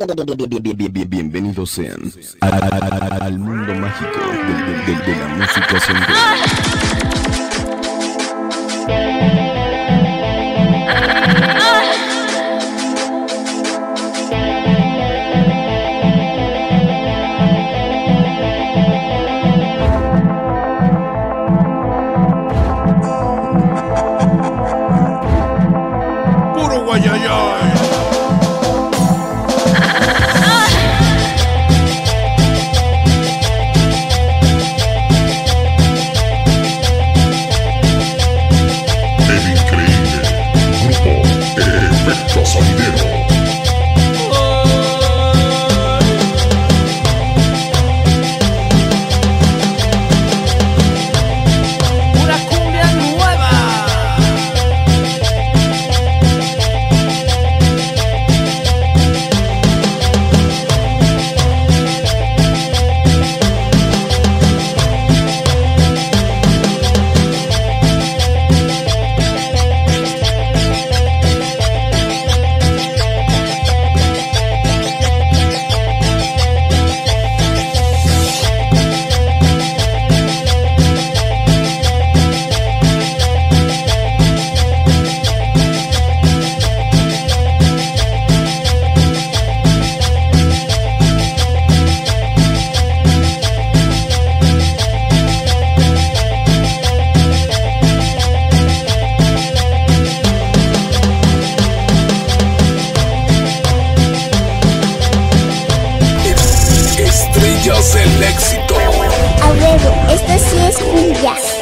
Bienvenidos sean al, al, al mundo mágico de, de, de, de la música central. Puro guayayay. El éxito. Aurelio, esto sí es un jazz.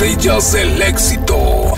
estrellas del éxito.